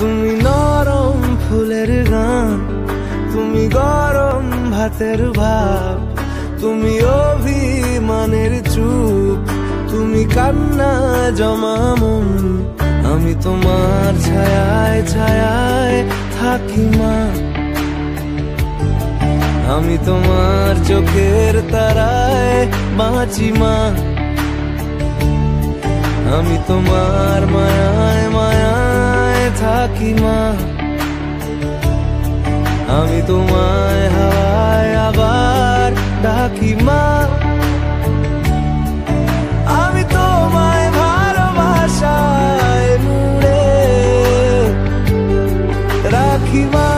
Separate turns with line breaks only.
তুমি নরম ফুলের গান, তুমি গরম ভাতের ভাব, তুমি অভিমানের চুপ, তুমি কান্না জমা মন, আমি তোমার ছায়ায় ছায়ায় থাকি মা। আমি তোমার চোখের তারায় বাঁচি মা। আমি তোমার মায়ায় থাকি মা। আমি তোমায় হাওয়ায় আবার ডাকি মা। আমি তোমায় ভালোবাসায় রাখি মা।